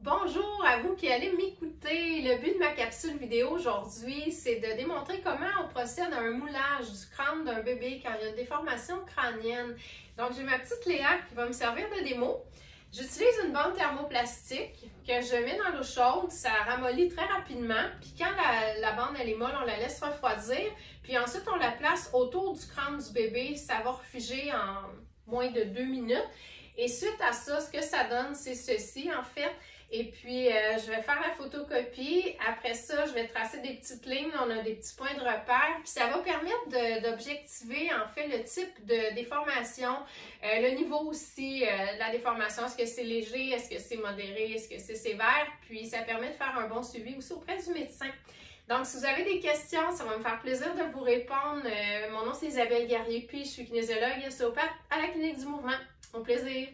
Bonjour à vous qui allez m'écouter. Le but de ma capsule vidéo aujourd'hui, c'est de démontrer comment on procède à un moulage du crâne d'un bébé quand il y a une déformation crânienne. Donc, j'ai ma petite Léa qui va me servir de démo. J'utilise une bande thermoplastique que je mets dans l'eau chaude, ça ramollit très rapidement. Puis quand la, bande elle est molle, on la laisse refroidir. Puis ensuite, on la place autour du crâne du bébé. Ça va refuger en moins de deux minutes. Et suite à ça, ce que ça donne, c'est ceci en fait. Et puis, euh, je vais faire la photocopie. Après ça, je vais tracer des petites lignes. On a des petits points de repère. Puis, ça va permettre d'objectiver, en fait, le type de déformation, euh, le niveau aussi euh, de la déformation. Est-ce que c'est léger? Est-ce que c'est modéré? Est-ce que c'est sévère? Puis, ça permet de faire un bon suivi aussi auprès du médecin. Donc, si vous avez des questions, ça va me faire plaisir de vous répondre. mon nom, c'est Isabelle Guerrier, puis je suis kinésiologue et à la Clinique du Mouvement. Au plaisir!